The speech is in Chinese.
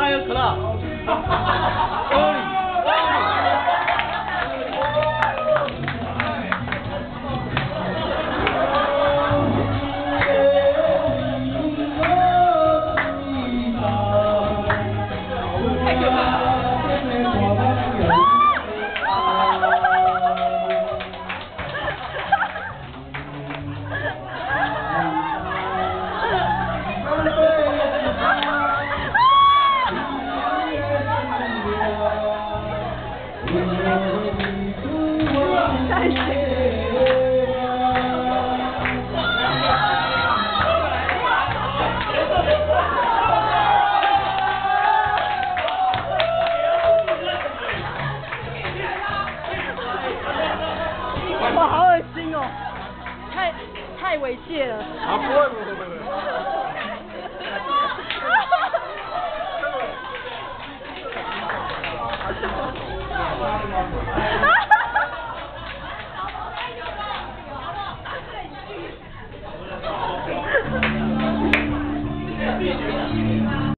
还有可乐哇，好恶心哦，太太猥亵了。啊，不会不会不会。